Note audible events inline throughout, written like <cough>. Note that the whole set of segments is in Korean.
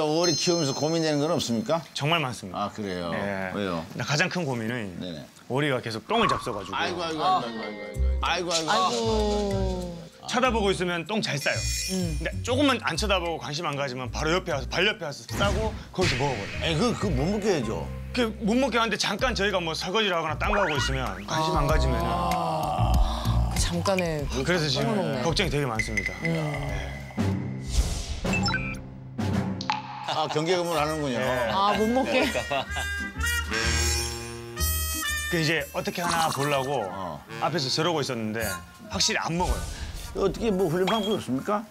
오리 키우면서 고민되는 건 없습니까? 정말 많습니다. 아 그래요. 예. 왜요? 가장 큰 고민은 네네. 오리가 계속 똥을 잡숴가지고 아이고 아이고 아이고 아이고 아이고 아이고. 쳐다보고 있으면 똥 잘 싸요. 음. 근데 조금만 안 쳐다보고 관심 안 가지면 바로 옆에 와서 발 옆에 와서 싸고 거기서 먹어버려요. 에이 그 그 못 먹게 해줘. 그못 먹게 하는데 잠깐 저희가 뭐 설거지를 하거나 딴 거 하고 있으면 관심 안 가지면 은 잠깐의 그래서 지금 먹네. 걱정이 되게 많습니다. 아 경계 근무를 하는군요. 아 못 먹게. 그 이제 어떻게 하나 보려고 어. 앞에서 저러고 있었는데 확실히 안 먹어요. 어떻게 뭐 훈련 방법이 없습니까?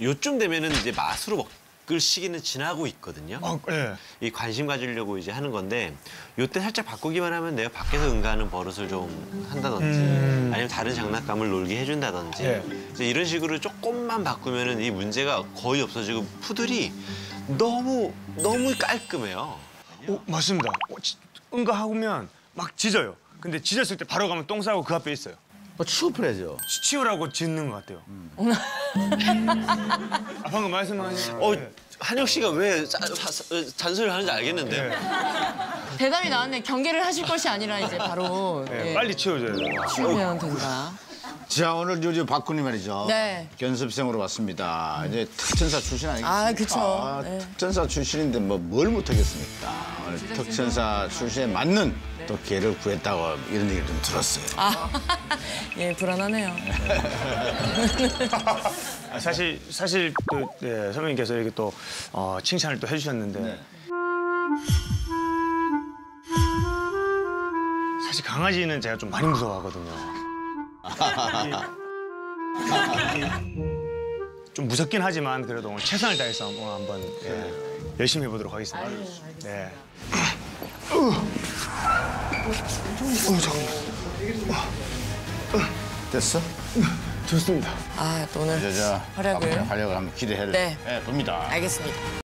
요쯤 되면은 이제 맛으로 먹을 시기는 지나고 있거든요. 어, 예. 이 관심 가지려고 이제 하는 건데 요때 살짝 바꾸기만 하면 내가 밖에서 응가하는 버릇을 좀 한다든지 아니면 다른 장난감을 놀게 해준다든지 예. 이제 이런 식으로 조금만 바꾸면은 이 문제가 거의 없어지고 푸들이 너무 너무 깔끔해요. 오, 맞습니다. 어, 지- 응가 하면 막 짖어요. 근데 짖었을 때 바로 가면 똥 싸고 그 앞에 있어요. 뭐 치워프레죠. 치- 치우라고 짖는 것 같아요. 아, 방금 말씀하신 어 한혁 씨가 왜 어, 잔소리를 하는지 알겠는데 대답이 나왔네. 경계를 하실 것이 아니라 이제 바로 예, 예, 빨리 치워줘야 돼요. 치우면 된다. 자 오늘 요즘 박군이 말이죠. 네. 견습생으로 왔습니다. 이제 특전사 출신 아니겠습니까? 아, 그쵸. 네. 특전사 출신인데 뭐 뭘 못하겠습니까? 오늘 특전사 출신에 맞는 또 기회를 구했다고 이런 얘기를 좀 들었어요. 아, <laughs> 예 불안하네요. <laughs> 아, 사실 사실 또 네, 선배님께서 이렇게 또 어, 칭찬을 또 해주셨는데 네. 사실 강아지는 제가 좀 많이 무서워하거든요. 좀 무섭긴 하지만 그래도 오늘 최선을 다해서 오늘 한번 예, 열심히 해보도록 하겠습니다. 네. 됐어? 좋습니다. 아 또 오늘 저, 저, 활약을. 활약을 한번 기대해 네. 봅니다. 알겠습니다.